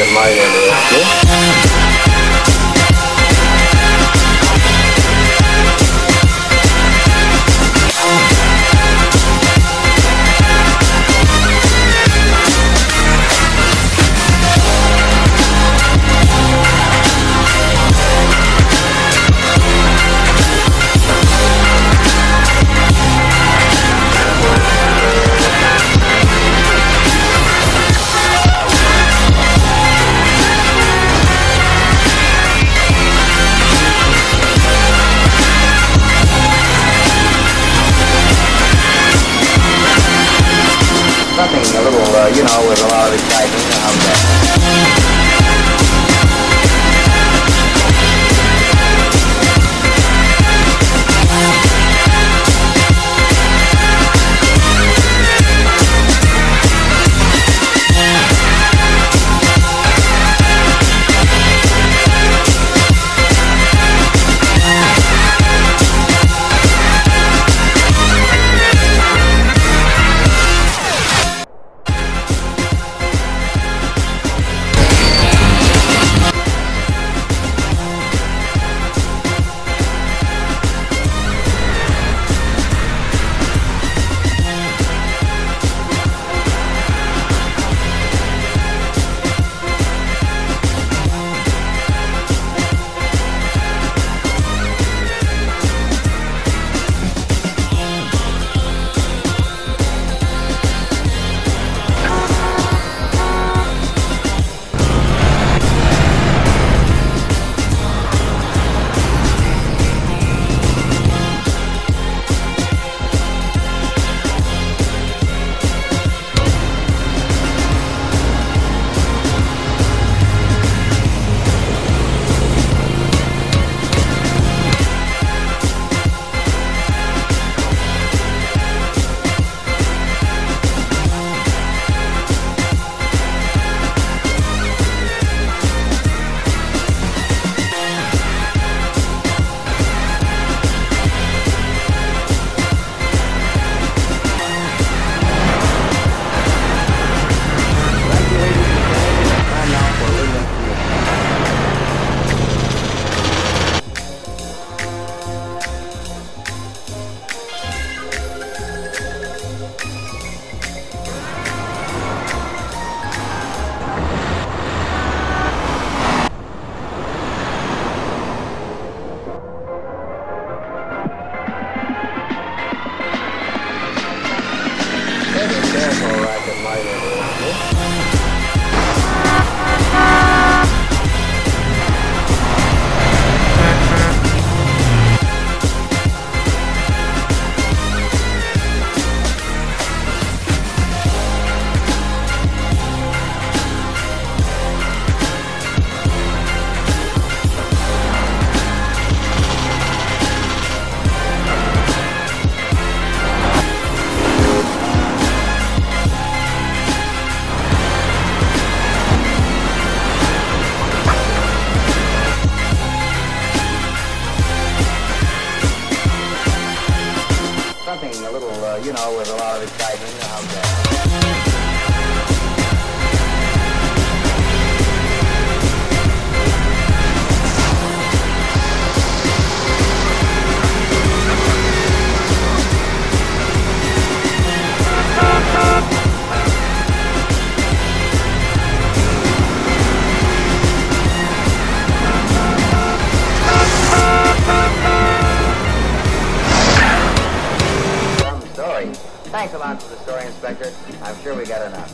in my area. Yeah? Sauer, you on to the story inspector. I'm sure we got enough.